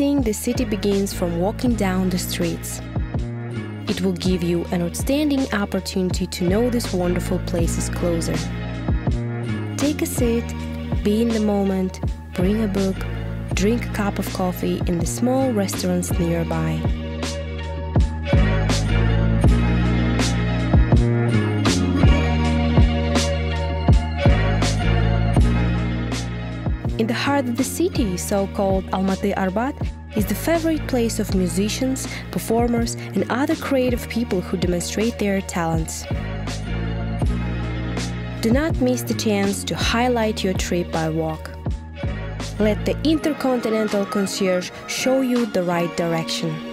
Exploring the city begins from walking down the streets. It will give you an outstanding opportunity to know these wonderful places closer. Take a seat, be in the moment, bring a book, drink a cup of coffee in the small restaurants nearby. In the heart of the city, so called Almaty Arbat, is the favorite place of musicians, performers, and other creative people who demonstrate their talents. Do not miss the chance to highlight your trip by walk. Let the Intercontinental Concierge show you the right direction.